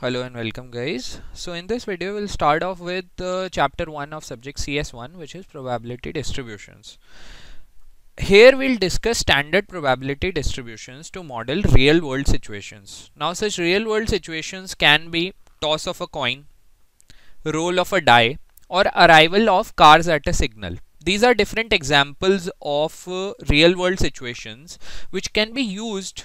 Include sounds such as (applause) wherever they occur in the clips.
hello and welcome guys. So in this video we'll start off with uh, chapter 1 of subject cs1 which is probability distributions. Here we'll discuss standard probability distributions to model real world situations. Now such real world situations can be toss of a coin roll of a die or arrival of cars at a signal. These are different examples of uh, real world situations which can be used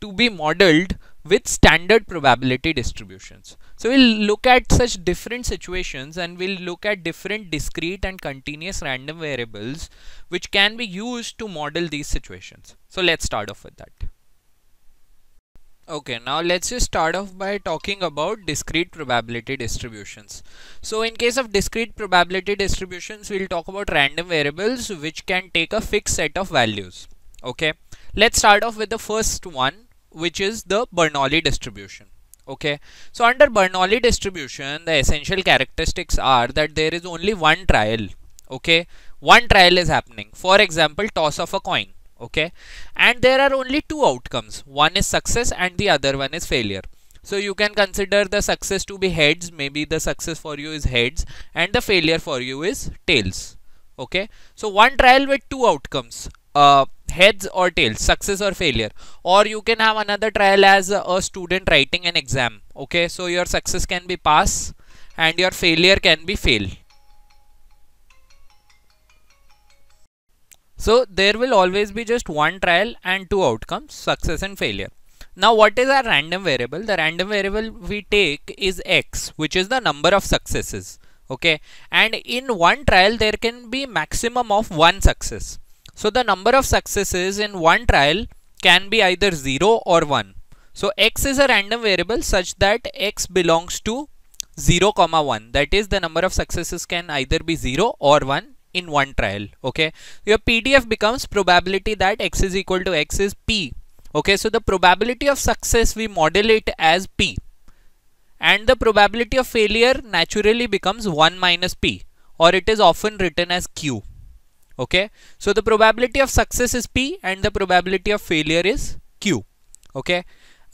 to be modeled with standard probability distributions. So we'll look at such different situations and we'll look at different discrete and continuous random variables which can be used to model these situations. So let's start off with that. Okay, now let's just start off by talking about discrete probability distributions. So in case of discrete probability distributions, we'll talk about random variables which can take a fixed set of values. Okay, let's start off with the first one which is the Bernoulli distribution. Okay? So under Bernoulli distribution the essential characteristics are that there is only one trial. Okay? One trial is happening. For example toss of a coin. Okay? And there are only two outcomes. One is success and the other one is failure. So you can consider the success to be heads. Maybe the success for you is heads and the failure for you is tails. Okay? So one trial with two outcomes. Uh, heads or tails success or failure. Or you can have another trial as a student writing an exam okay? So your success can be pass and your failure can be fail. So there will always be just one trial and two outcomes success and failure. Now what is our random variable? The random variable we take is x which is the number of successes okay? And in one trial there can be maximum of one success so the number of successes in one trial can be either 0 or 1. So x is a random variable such that x belongs to 0 comma 1 that is the number of successes can either be 0 or 1 in one trial okay? Your pdf becomes probability that x is equal to x is p okay? So the probability of success we model it as p and the probability of failure naturally becomes 1 minus p or it is often written as q okay? So the probability of success is p and the probability of failure is q. Okay?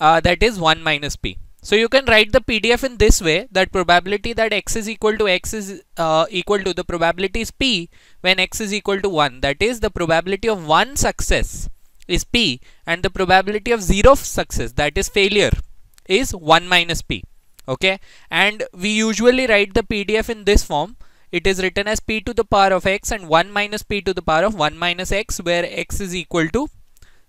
Uh, that is 1 minus p. So you can write the pdf in this way that probability that x is equal to x is uh, equal to the probability is p when x is equal to 1 that is the probability of one success is p and the probability of zero success that is failure is 1 minus p. Okay? And we usually write the pdf in this form it is written as p to the power of x and 1 minus p to the power of 1 minus x where x is equal to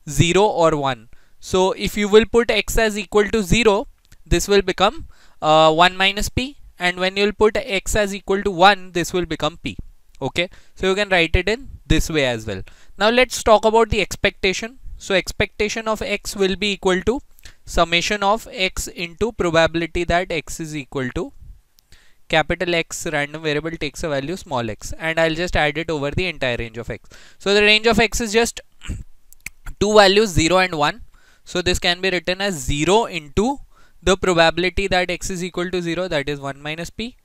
0 or 1. So if you will put x as equal to 0 this will become uh, 1 minus p. And when you will put x as equal to 1 this will become p. Okay? So you can write it in this way as well. Now let's talk about the expectation. So expectation of x will be equal to summation of x into probability that x is equal to capital X random variable takes a value small x and I'll just add it over the entire range of x. So the range of x is just (clears throat) two values 0 and 1. So this can be written as 0 into the probability that x is equal to 0 that is 1 minus p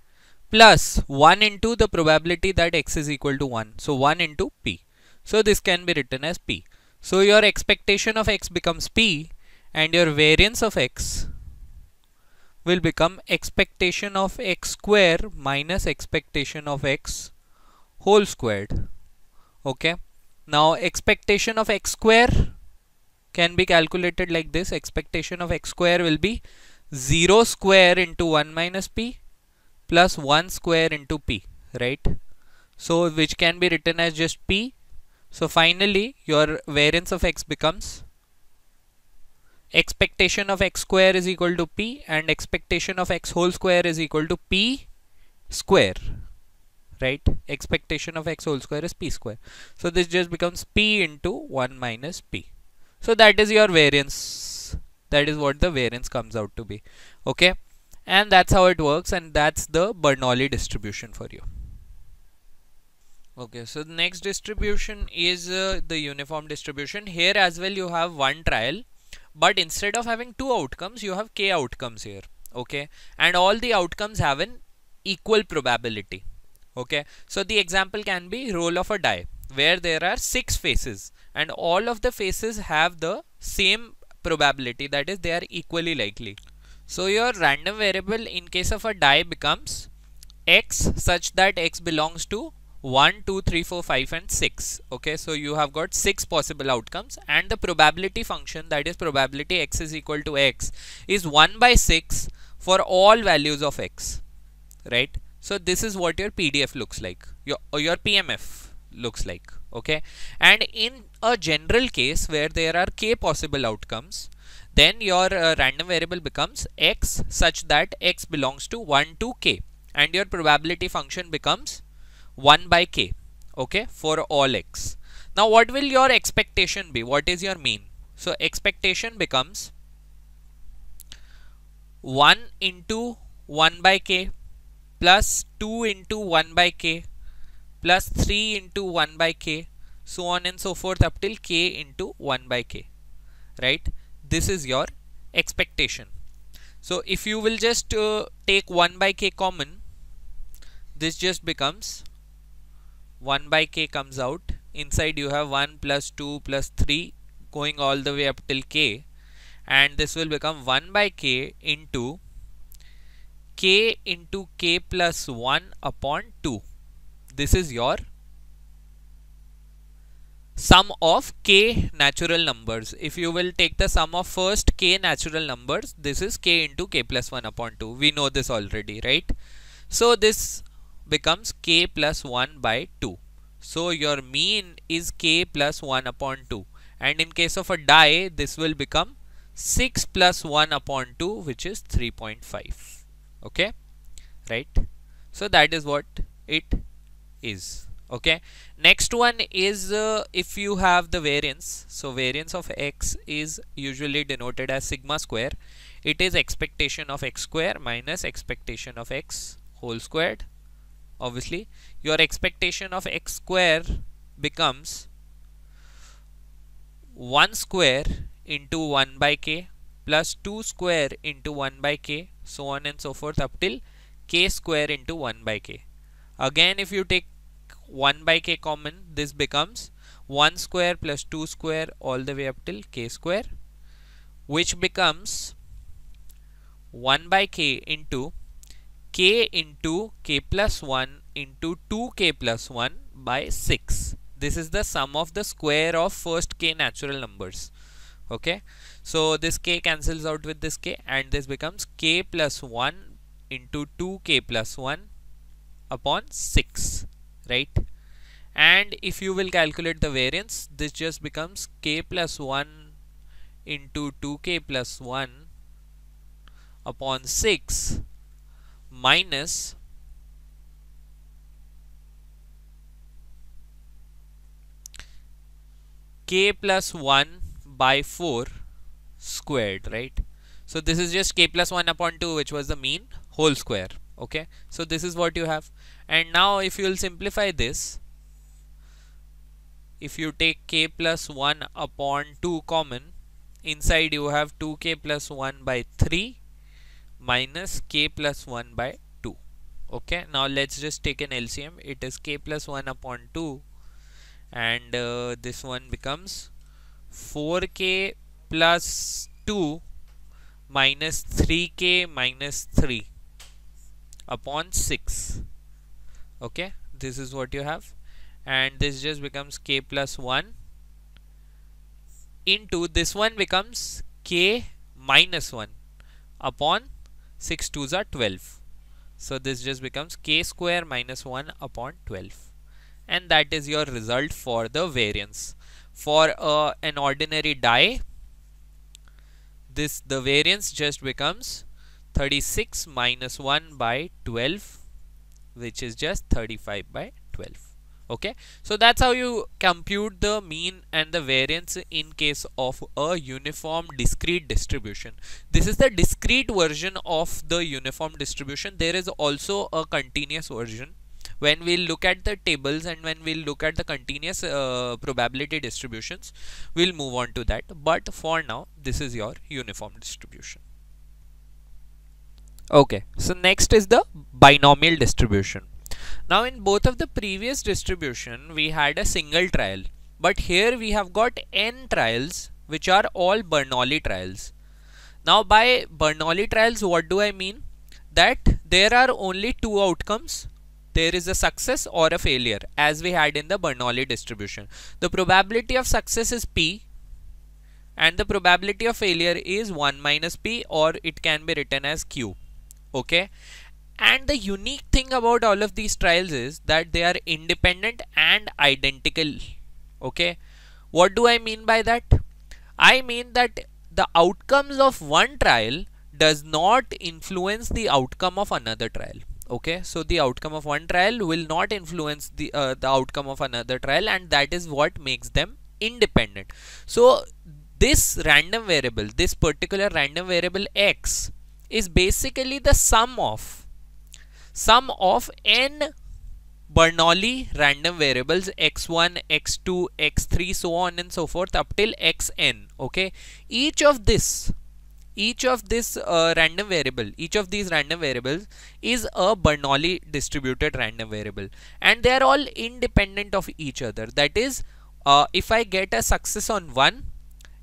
plus 1 into the probability that x is equal to 1. So 1 into p. So this can be written as p. So your expectation of x becomes p and your variance of x will become expectation of x square minus expectation of x whole squared. Okay? Now expectation of x square can be calculated like this. Expectation of x square will be 0 square into 1 minus p plus 1 square into p right? So which can be written as just p. So finally your variance of x becomes expectation of x square is equal to p and expectation of x whole square is equal to p square right? Expectation of x whole square is p square. So this just becomes p into 1 minus p. So that is your variance. That is what the variance comes out to be okay? And that's how it works and that's the Bernoulli distribution for you. Okay so the next distribution is uh, the uniform distribution. Here as well you have one trial but instead of having two outcomes you have k outcomes here okay? And all the outcomes have an equal probability okay? So the example can be roll of a die where there are six faces and all of the faces have the same probability that is they are equally likely. So your random variable in case of a die becomes x such that x belongs to 1, 2, 3, 4, 5 and 6. Okay, so you have got 6 possible outcomes and the probability function that is probability x is equal to x is 1 by 6 for all values of x. Right. So this is what your PDF looks like, your, your PMF looks like. Okay. And in a general case where there are k possible outcomes, then your uh, random variable becomes x such that x belongs to 1 to k and your probability function becomes 1 by k okay for all x. Now what will your expectation be? What is your mean? So expectation becomes 1 into 1 by k plus 2 into 1 by k plus 3 into 1 by k so on and so forth up till k into 1 by k right? This is your expectation. So if you will just uh, take 1 by k common this just becomes 1 by k comes out. Inside you have 1 plus 2 plus 3 going all the way up till k. And this will become 1 by k into k into k plus 1 upon 2 this is your sum of k natural numbers. If you will take the sum of first k natural numbers this is k into k plus 1 upon 2 we know this already right? So this becomes k plus 1 by 2. So your mean is k plus 1 upon 2 and in case of a die this will become 6 plus 1 upon 2 which is 3.5 okay? Right? So that is what it is. Okay? Next one is uh, if you have the variance. So variance of x is usually denoted as sigma square. It is expectation of x square minus expectation of x whole squared obviously your expectation of x square becomes 1 square into 1 by k plus 2 square into 1 by k so on and so forth up till k square into 1 by k. Again if you take 1 by k common this becomes 1 square plus 2 square all the way up till k square which becomes 1 by k into k into k plus 1 into 2k plus 1 by 6. This is the sum of the square of first k natural numbers. Okay. So this k cancels out with this k and this becomes k plus 1 into 2k plus 1 upon 6. Right. And if you will calculate the variance, this just becomes k plus 1 into 2k plus 1 upon 6 minus k plus 1 by 4 squared right? So this is just k plus 1 upon 2 which was the mean whole square okay? So this is what you have. And now if you will simplify this if you take k plus 1 upon 2 common inside you have 2k plus 1 by 3 minus k plus 1 by 2 okay now let's just take an LCM it is k plus 1 upon 2 and uh, this one becomes 4k plus 2 minus 3k minus 3 upon 6 okay this is what you have and this just becomes k plus 1 into this one becomes k minus 1 upon 6 2s are 12. So this just becomes k square minus 1 upon 12 and that is your result for the variance. For uh, an ordinary die this the variance just becomes 36 minus 1 by 12 which is just 35 by 12 okay? So that's how you compute the mean and the variance in case of a uniform discrete distribution. This is the discrete version of the uniform distribution. There is also a continuous version. When we'll look at the tables and when we'll look at the continuous uh, probability distributions we'll move on to that. But for now this is your uniform distribution. Okay. So next is the binomial distribution now in both of the previous distribution we had a single trial. But here we have got n trials which are all Bernoulli trials. now by Bernoulli trials what do I mean? That there are only two outcomes. There is a success or a failure as we had in the Bernoulli distribution. The probability of success is P and the probability of failure is 1 minus P or it can be written as Q. Okay and the unique thing about all of these trials is that they are independent and identical okay? What do I mean by that? I mean that the outcomes of one trial does not influence the outcome of another trial okay? So the outcome of one trial will not influence the uh, the outcome of another trial and that is what makes them independent. So this random variable this particular random variable x is basically the sum of sum of n Bernoulli random variables x1, x2, x3 so on and so forth up till xn okay? Each of this each of this uh, random variable each of these random variables is a Bernoulli distributed random variable. And they are all independent of each other. That is uh, if I get a success on one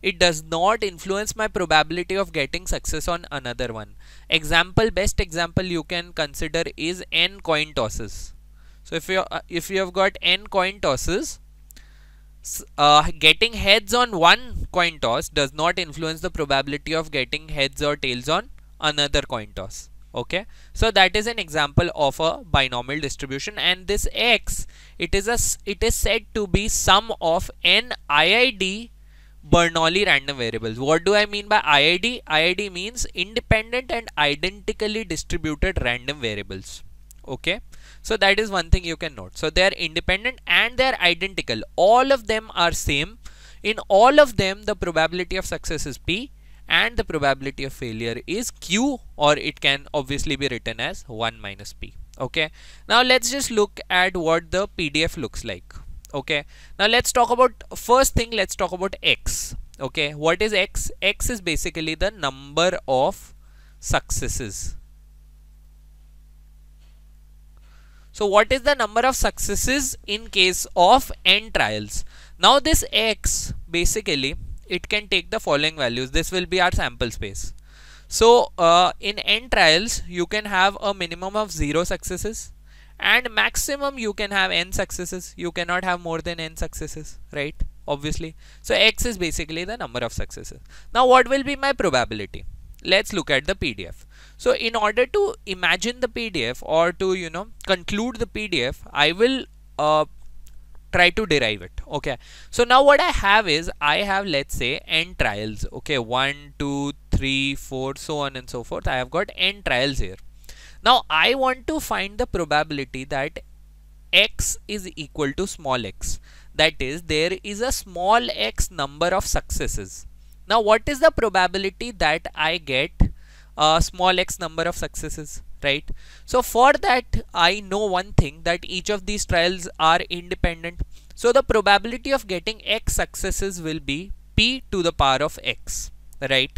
it does not influence my probability of getting success on another one. Example, best example you can consider is n coin tosses. So if you uh, if you have got n coin tosses, uh, getting heads on one coin toss does not influence the probability of getting heads or tails on another coin toss. Okay, so that is an example of a binomial distribution, and this x it is a it is said to be sum of n IID Bernoulli random variables. What do I mean by IID? IID means independent and identically distributed random variables. Okay. So that is one thing you can note. So they are independent and they are identical. All of them are same. In all of them the probability of success is P and the probability of failure is Q or it can obviously be written as 1 minus P. Okay. Now let's just look at what the PDF looks like okay. Now let's talk about first thing let's talk about x. Okay. What is x? X is basically the number of successes. So what is the number of successes in case of n trials? Now this x basically it can take the following values. This will be our sample space. So uh, in n trials you can have a minimum of zero successes and maximum you can have n successes. You cannot have more than n successes right? Obviously. So x is basically the number of successes. Now what will be my probability? Let's look at the pdf so in order to imagine the pdf or to you know conclude the pdf i will uh, try to derive it okay? So now what i have is i have let's say n trials okay? One two three four so on and so forth. I have got n trials here now I want to find the probability that x is equal to small x. That is there is a small x number of successes. Now what is the probability that I get a small x number of successes right so for that I know one thing that each of these trials are independent so the probability of getting x successes will be p to the power of x right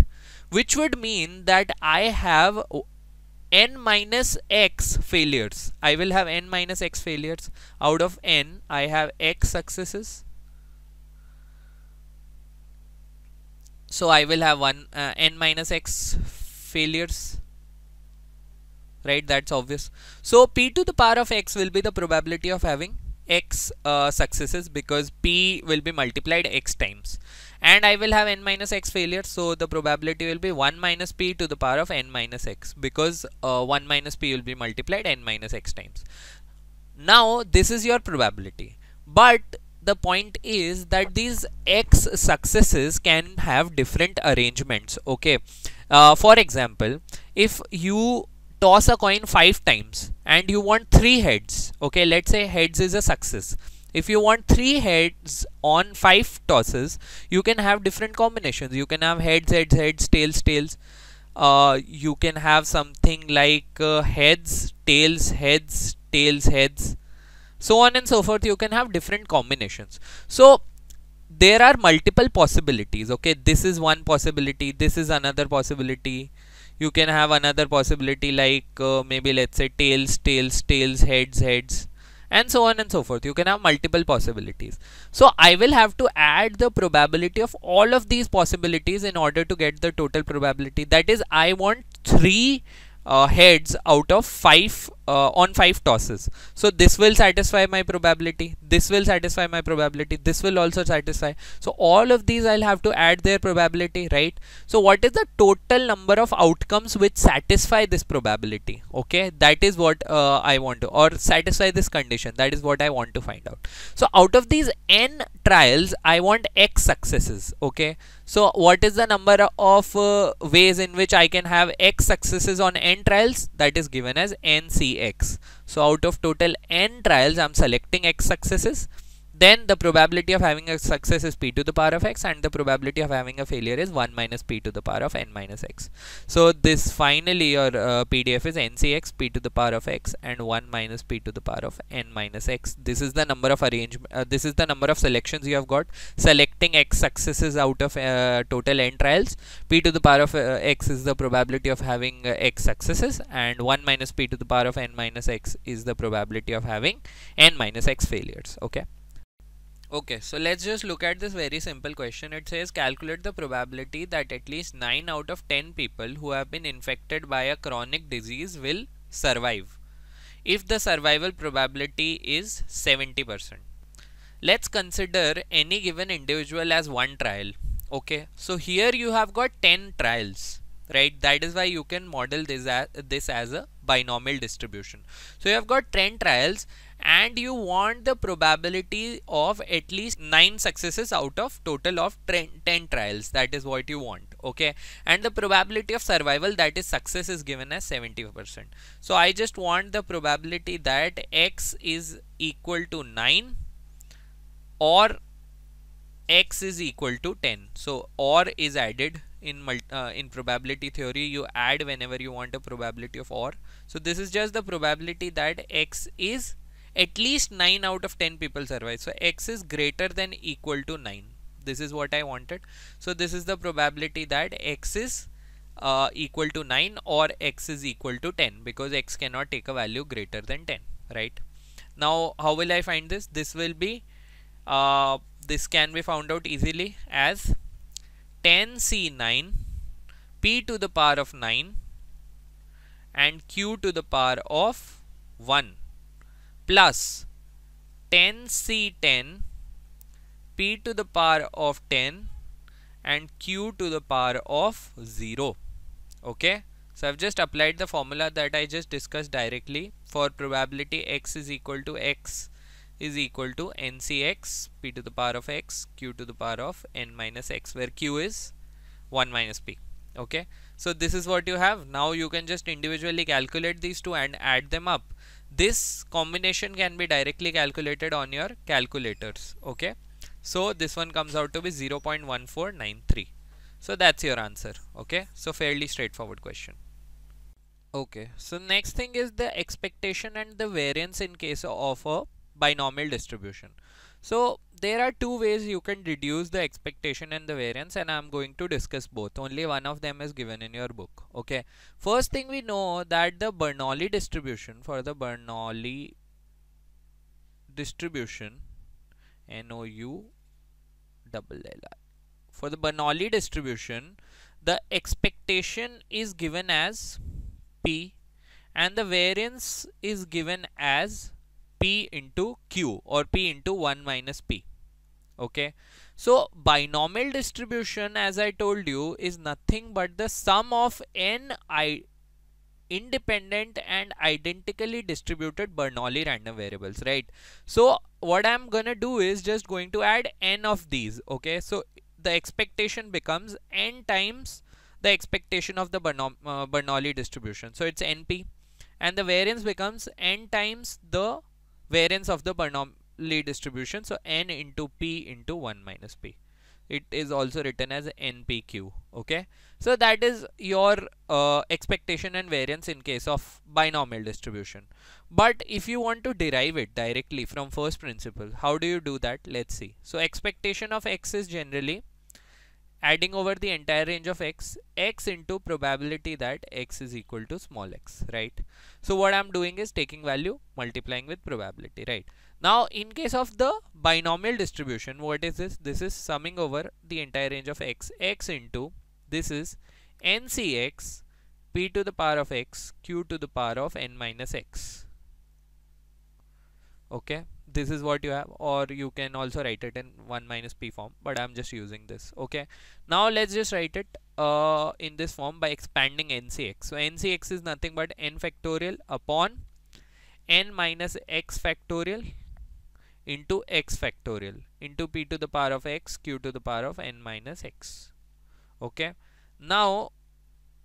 which would mean that I have n minus x failures. I will have n minus x failures. Out of n, I have x successes. So I will have one uh, n minus x failures. Right, that's obvious. So p to the power of x will be the probability of having x uh, successes because p will be multiplied x times and I will have n minus x failures so the probability will be 1 minus p to the power of n minus x because uh, 1 minus p will be multiplied n minus x times. Now this is your probability. But the point is that these x successes can have different arrangements okay? Uh, for example if you toss a coin five times and you want three heads okay? Let's say heads is a success if you want three heads on five tosses you can have different combinations. You can have heads heads heads tails tails. Uh, you can have something like uh, heads tails heads tails heads. So on and so forth you can have different combinations. So there are multiple possibilities okay? This is one possibility this is another possibility. You can have another possibility like uh, maybe let's say tails tails tails heads heads and so on and so forth. You can have multiple possibilities. So I will have to add the probability of all of these possibilities in order to get the total probability. That is, I want three uh, heads out of 5 uh, on 5 tosses. So this will satisfy my probability, this will satisfy my probability, this will also satisfy. So all of these I'll have to add their probability, right? So what is the total number of outcomes which satisfy this probability? Okay, that is what uh, I want to, or satisfy this condition, that is what I want to find out. So out of these n trials, I want x successes, okay? So what is the number of uh, ways in which I can have x successes on n trials? That is given as ncx. So out of total n trials, I'm selecting x successes then the probability of having a success is p to the power of x and the probability of having a failure is 1 minus p to the power of n minus x. So this finally your uh, PDF is ncx p to the power of x and 1 minus p to the power of n minus x. This is the number of arrangement. Uh, this is the number of selections you have got. Selecting x successes out of uh, total n trials. p to the power of uh, x is the probability of having uh, x successes and 1 minus p to the power of n minus x is the probability of having n minus x failures. Okay. Okay, so let's just look at this very simple question. It says calculate the probability that at least 9 out of 10 people who have been infected by a chronic disease will survive if the survival probability is 70%. Let's consider any given individual as one trial. Okay, so here you have got 10 trials right that is why you can model this as, this as a binomial distribution so you have got 10 trials and you want the probability of at least 9 successes out of total of 10 trials. That is what you want okay? And the probability of survival that is success is given as 70% so I just want the probability that x is equal to 9 or x is equal to 10 so or is added in uh, in probability theory you add whenever you want a probability of or. So this is just the probability that x is at least 9 out of 10 people survive. So x is greater than equal to 9. This is what I wanted. So this is the probability that x is uh, equal to 9 or x is equal to 10 because x cannot take a value greater than 10 right now how will I find this this will be uh, this can be found out easily as 10c9 p to the power of 9 and q to the power of 1 plus 10c10 p to the power of 10 and q to the power of 0 okay? So I've just applied the formula that I just discussed directly. For probability x is equal to x is equal to ncx p to the power of x q to the power of n minus x where q is 1 minus p. Okay? So this is what you have. Now you can just individually calculate these two and add them up this combination can be directly calculated on your calculators okay? So this one comes out to be 0.1493 so that's your answer okay? So fairly straightforward question. Okay so next thing is the expectation and the variance in case of a binomial distribution so there are two ways you can reduce the expectation and the variance and I'm going to discuss both. Only one of them is given in your book. Okay. First thing we know that the Bernoulli distribution for the Bernoulli distribution N-O-U double L-I for the Bernoulli distribution the expectation is given as P and the variance is given as p into q or p into 1 minus p. Okay? So binomial distribution as i told you is nothing but the sum of n i independent and identically distributed Bernoulli random variables right? So what I'm gonna do is just going to add n of these okay? So the expectation becomes n times the expectation of the uh, Bernoulli distribution. So it's np and the variance becomes n times the variance of the Bernoulli distribution. So n into p into 1 minus p. It is also written as npq. Okay. So that is your uh, expectation and variance in case of binomial distribution. But if you want to derive it directly from first principle, how do you do that? Let's see. So expectation of x is generally adding over the entire range of x x into probability that x is equal to small x right? So what i'm doing is taking value multiplying with probability right? Now in case of the binomial distribution what is this? This is summing over the entire range of x x into this is ncx p to the power of x q to the power of n minus x. Okay this is what you have or you can also write it in 1 minus p form but I'm just using this okay? Now let's just write it uh, in this form by expanding ncx so ncx is nothing but n factorial upon n minus x factorial into x factorial into p to the power of x q to the power of n minus x okay? Now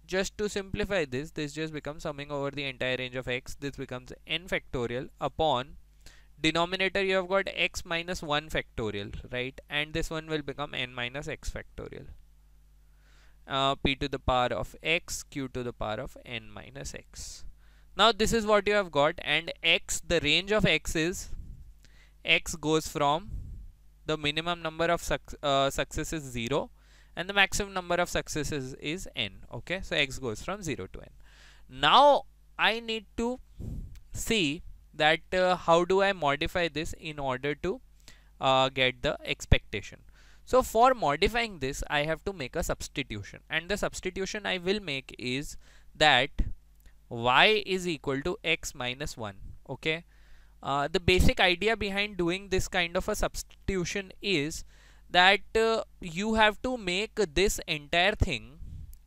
just to simplify this this just becomes summing over the entire range of x. This becomes n factorial upon denominator you have got x minus 1 factorial right? And this one will become n minus x factorial. Uh, p to the power of x q to the power of n minus x. Now this is what you have got and x the range of x is x goes from the minimum number of uh, successes 0 and the maximum number of successes is n okay? So x goes from 0 to n. Now I need to see that uh, how do I modify this in order to uh, get the expectation. So for modifying this I have to make a substitution and the substitution I will make is that y is equal to x minus 1 okay. Uh, the basic idea behind doing this kind of a substitution is that uh, you have to make this entire thing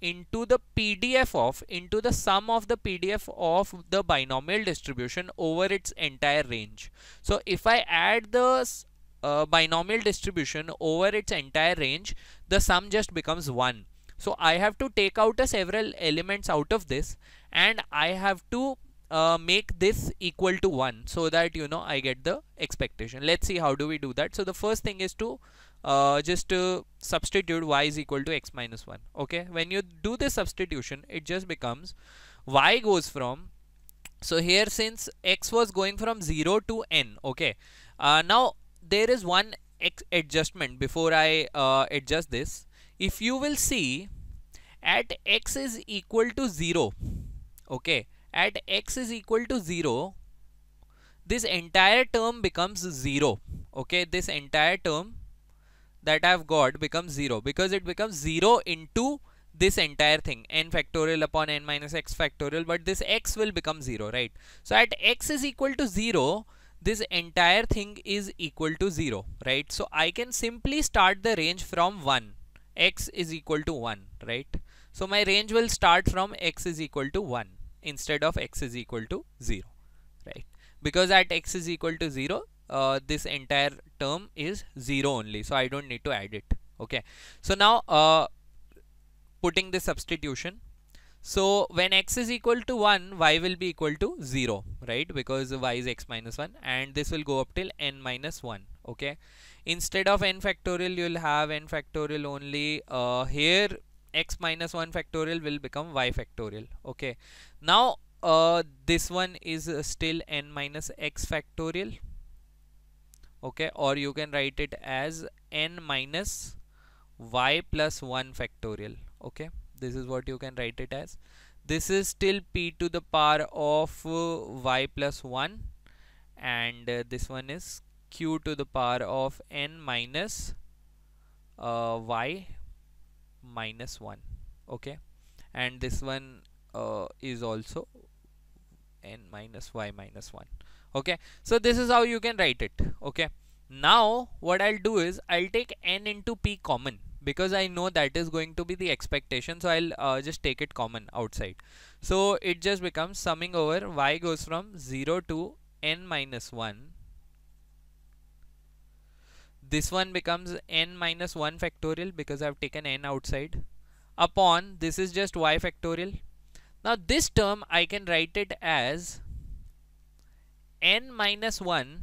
into the PDF of into the sum of the PDF of the binomial distribution over its entire range. So if I add the uh, binomial distribution over its entire range, the sum just becomes 1. So I have to take out a several elements out of this and I have to uh, make this equal to 1 so that you know I get the expectation. Let's see how do we do that. So the first thing is to uh, just uh, substitute y is equal to x minus 1 okay? When you do this substitution it just becomes y goes from so here since x was going from 0 to n okay? Uh, now there is one x adjustment before I uh, adjust this. If you will see at x is equal to 0 okay? At x is equal to 0 this entire term becomes 0 okay? This entire term that I've got becomes 0 because it becomes 0 into this entire thing n factorial upon n minus x factorial but this x will become 0 right? So at x is equal to 0 this entire thing is equal to 0 right? So I can simply start the range from 1 x is equal to 1 right? So my range will start from x is equal to 1 instead of x is equal to 0 right? Because at x is equal to 0 uh, this entire term is 0 only. So I don't need to add it. Okay. So now uh, putting the substitution. So when x is equal to 1 y will be equal to 0 right? Because y is x minus 1 and this will go up till n minus 1 okay. Instead of n factorial you will have n factorial only uh, here x minus 1 factorial will become y factorial. Okay. Now uh, this one is still n minus x factorial okay or you can write it as n minus y plus 1 factorial. Okay this is what you can write it as. This is still p to the power of uh, y plus 1 and uh, this one is q to the power of n minus uh, y minus 1 okay and this one uh, is also n minus y minus 1 okay? So this is how you can write it. Okay? Now what I'll do is I'll take n into p common because I know that is going to be the expectation so I'll uh, just take it common outside. So it just becomes summing over y goes from 0 to n minus 1 this one becomes n minus 1 factorial because I've taken n outside. Upon this is just y factorial. Now this term I can write it as n minus 1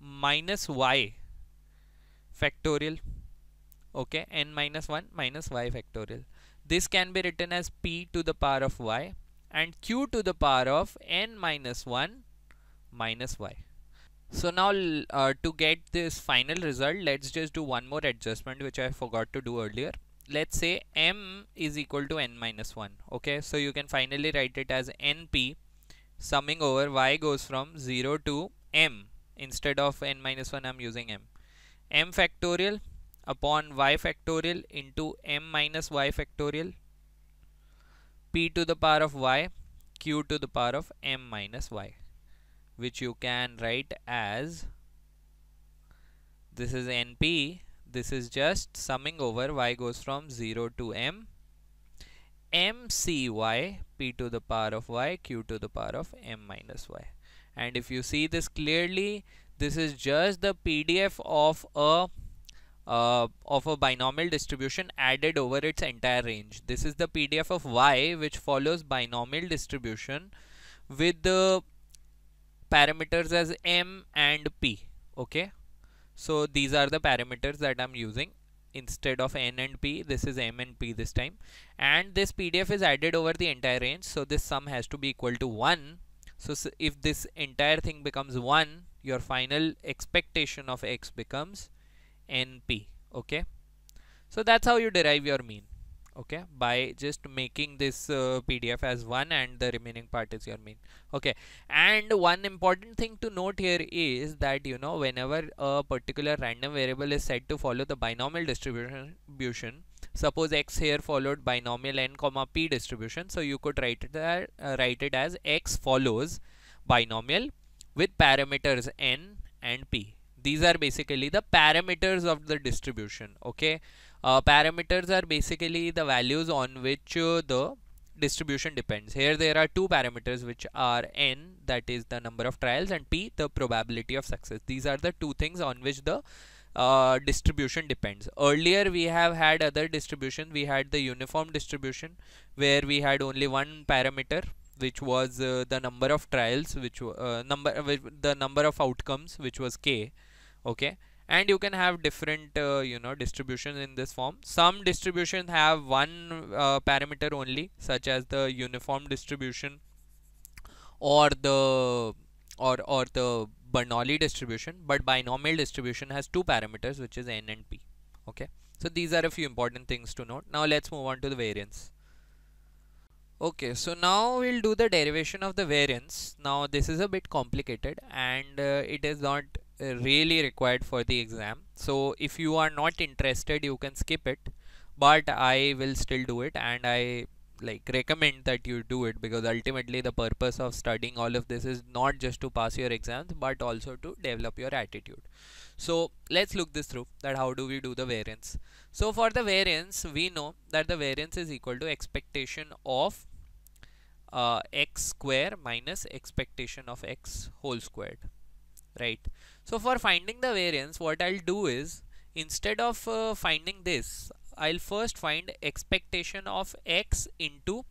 minus y factorial okay? n minus 1 minus y factorial. This can be written as p to the power of y and q to the power of n minus 1 minus y. So now uh, to get this final result let's just do one more adjustment which I forgot to do earlier. Let's say m is equal to n minus 1 okay? So you can finally write it as np summing over y goes from 0 to m instead of n minus 1 I'm using m. M factorial upon y factorial into m minus y factorial p to the power of y q to the power of m minus y which you can write as this is np this is just summing over y goes from 0 to m. Mcy p to the power of y q to the power of m minus y. And if you see this clearly this is just the pdf of a uh, of a binomial distribution added over its entire range. This is the pdf of y which follows binomial distribution with the parameters as m and p okay? So these are the parameters that I'm using instead of n and p this is m and p this time. And this pdf is added over the entire range so this sum has to be equal to 1 so, if this entire thing becomes 1 your final expectation of x becomes np okay? So that's how you derive your mean okay by just making this uh, pdf as one and the remaining part is your mean okay and one important thing to note here is that you know whenever a particular random variable is said to follow the binomial distribution suppose x here followed binomial n comma p distribution so you could write it uh, write it as x follows binomial with parameters n and p. These are basically the parameters of the distribution okay uh, parameters are basically the values on which uh, the distribution depends. Here there are two parameters which are n that is the number of trials and p the probability of success. These are the two things on which the uh, distribution depends. Earlier we have had other distribution. We had the uniform distribution where we had only one parameter which was uh, the number of trials which uh, number uh, the number of outcomes which was k okay and you can have different uh, you know distributions in this form. Some distributions have one uh, parameter only such as the uniform distribution or the or or the Bernoulli distribution. But binomial distribution has two parameters which is n and p. Okay? So these are a few important things to note. Now let's move on to the variance. Okay so now we'll do the derivation of the variance. Now this is a bit complicated and uh, it is not really required for the exam. So if you are not interested you can skip it. But I will still do it and I like recommend that you do it because ultimately the purpose of studying all of this is not just to pass your exams but also to develop your attitude. So let's look this through that how do we do the variance. So for the variance we know that the variance is equal to expectation of uh, x square minus expectation of x whole squared right? So for finding the variance what I'll do is instead of uh, finding this I'll first find expectation of x into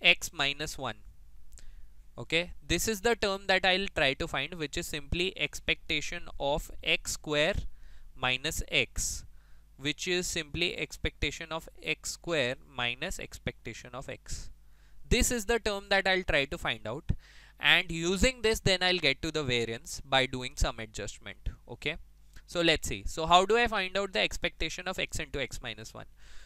x minus 1 okay? This is the term that I'll try to find which is simply expectation of x square minus x which is simply expectation of x square minus expectation of x. This is the term that I'll try to find out and using this then I'll get to the variance by doing some adjustment okay? So let's see. So how do I find out the expectation of x into x minus 1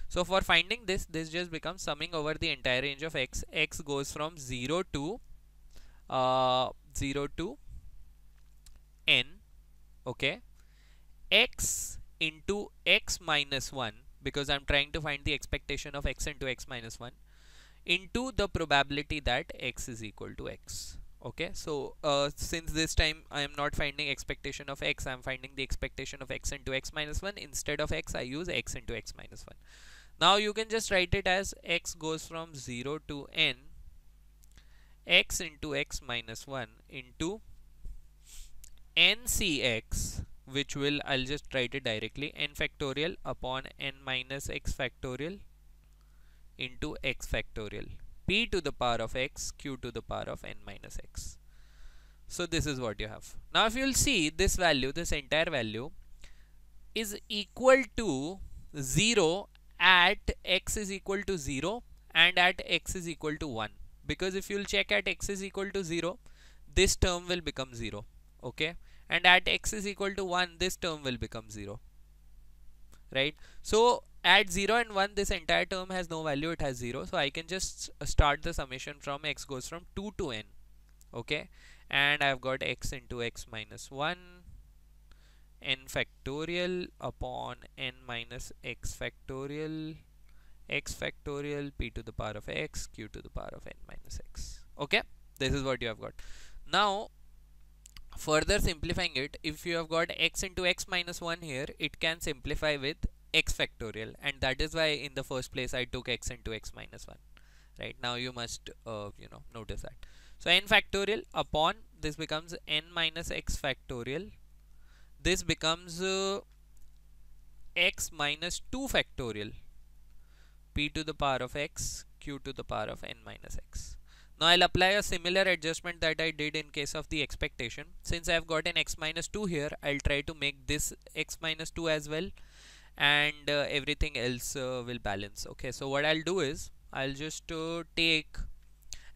so for finding this this just becomes summing over the entire range of x. X goes from 0 to uh, 0 to n okay? X into x minus 1 because I'm trying to find the expectation of x into x minus 1 into the probability that x is equal to x okay so uh, since this time I am not finding expectation of x I am finding the expectation of x into x minus 1 instead of x I use x into x minus 1 now you can just write it as x goes from 0 to n x into x minus 1 into ncx which will I'll just write it directly n factorial upon n minus x factorial into x factorial p to the power of x q to the power of n minus x. So this is what you have. Now if you'll see this value, this entire value is equal to 0 at x is equal to 0 and at x is equal to 1 because if you'll check at x is equal to 0 this term will become 0 okay and at x is equal to 1 this term will become 0 right so at 0 and 1 this entire term has no value. It has 0 so I can just start the summation from x goes from 2 to n. Okay? And I've got x into x minus 1 n factorial upon n minus x factorial x factorial p to the power of x q to the power of n minus x. Okay? This is what you have got. Now further simplifying it if you have got x into x minus 1 here it can simplify with x factorial and that is why in the first place I took x into x minus 1 right now you must uh, you know notice that. So n factorial upon this becomes n minus x factorial this becomes uh, x minus 2 factorial p to the power of x q to the power of n minus x. Now I'll apply a similar adjustment that I did in case of the expectation. Since I've got an x minus 2 here I'll try to make this x minus 2 as well and uh, everything else uh, will balance. Okay so what I'll do is I'll just uh, take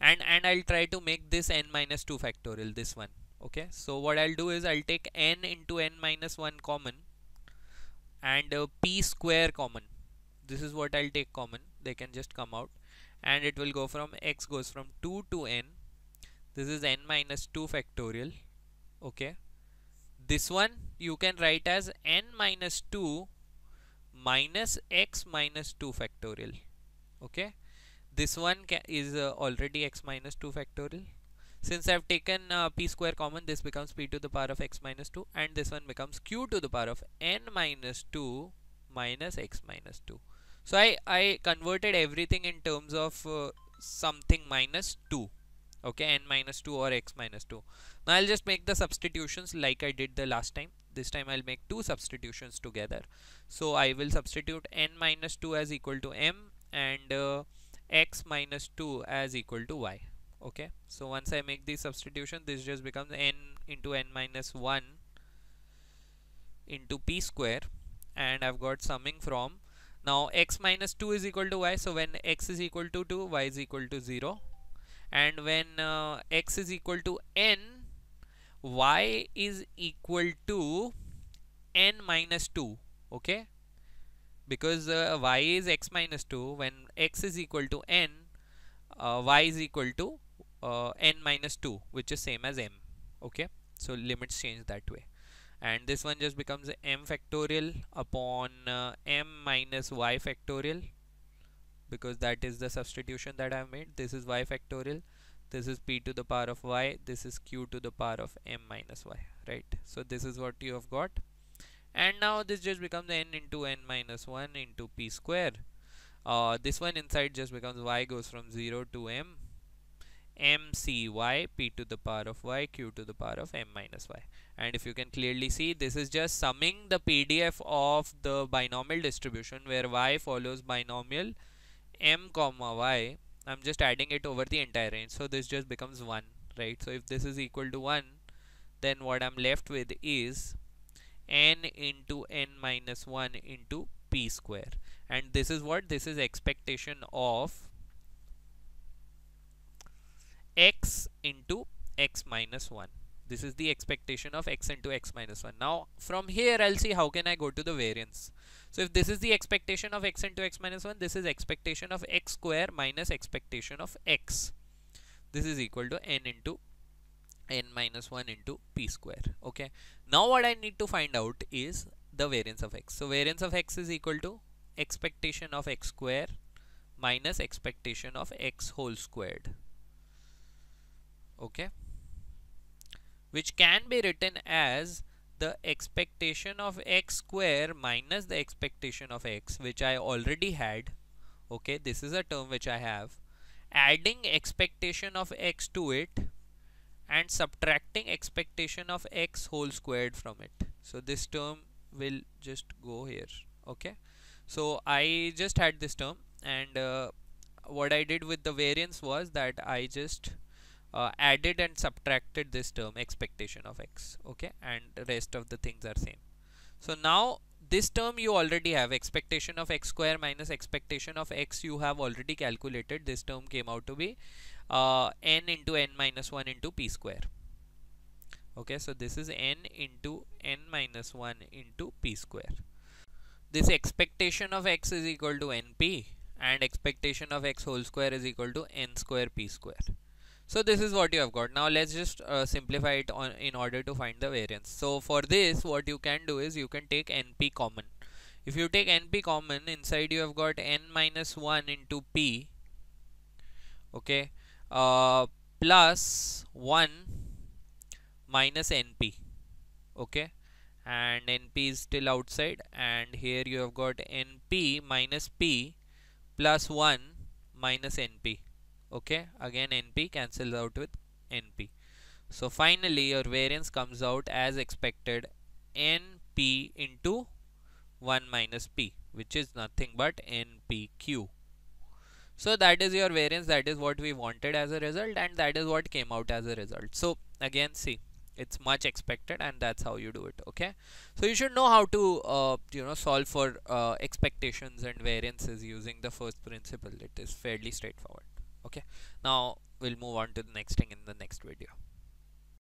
and and I'll try to make this n minus 2 factorial this one. Okay so what I'll do is I'll take n into n minus 1 common and p square common. This is what I'll take common. They can just come out. And it will go from x goes from 2 to n. This is n minus 2 factorial. Okay this one you can write as n minus 2 minus x minus 2 factorial. Okay? This one is uh, already x minus 2 factorial. Since I've taken uh, p square common this becomes p to the power of x minus 2 and this one becomes q to the power of n minus 2 minus x minus 2 so I, I converted everything in terms of uh, something minus 2 okay? n minus 2 or x minus 2 now I'll just make the substitutions like I did the last time this time I'll make two substitutions together. So I will substitute n minus 2 as equal to m and uh, x minus 2 as equal to y. Okay? So once I make this substitution this just becomes n into n minus 1 into p square and I've got summing from. Now x minus 2 is equal to y. So when x is equal to 2 y is equal to 0 and when uh, x is equal to n y is equal to n minus 2 okay? Because uh, y is x minus 2 when x is equal to n uh, y is equal to uh, n minus 2 which is same as m okay? So limits change that way. And this one just becomes m factorial upon uh, m minus y factorial because that is the substitution that I have made. This is y factorial this is p to the power of y this is q to the power of m minus y right? So this is what you have got. And now this just becomes n into n minus 1 into p square. Uh, this one inside just becomes y goes from 0 to m. M c y p to the power of y q to the power of m minus y. And if you can clearly see this is just summing the pdf of the binomial distribution where y follows binomial m comma y I'm just adding it over the entire range so this just becomes 1 right? So if this is equal to 1 then what I'm left with is n into n minus 1 into p square. And this is what? This is expectation of x into x minus 1 this is the expectation of x into x minus 1 now from here I'll see how can I go to the variance so if this is the expectation of x into x minus 1 this is expectation of x square minus expectation of x. This is equal to n into n minus 1 into p square okay? Now what I need to find out is the variance of x. So variance of x is equal to expectation of x square minus expectation of x whole squared okay? Which can be written as the expectation of x square minus the expectation of x which I already had okay this is a term which I have adding expectation of x to it and subtracting expectation of x whole squared from it. So this term will just go here okay. So I just had this term and uh, what I did with the variance was that I just uh, added and subtracted this term expectation of x okay and rest of the things are same. So now this term you already have expectation of x square minus expectation of x you have already calculated this term came out to be uh, n into n minus 1 into p square. Okay so this is n into n minus 1 into p square. This expectation of x is equal to np and expectation of x whole square is equal to n square p square. So this is what you have got. Now let's just uh, simplify it on in order to find the variance. So for this what you can do is you can take np common. If you take np common inside you have got n minus 1 into p okay uh, plus 1 minus np okay and np is still outside and here you have got np minus p plus 1 minus np okay again np cancels out with np so finally your variance comes out as expected np into 1 minus p which is nothing but npq so that is your variance that is what we wanted as a result and that is what came out as a result. So again see it's much expected and that's how you do it okay? So you should know how to uh, you know solve for uh, expectations and variances using the first principle. It is fairly straightforward okay. Now we'll move on to the next thing in the next video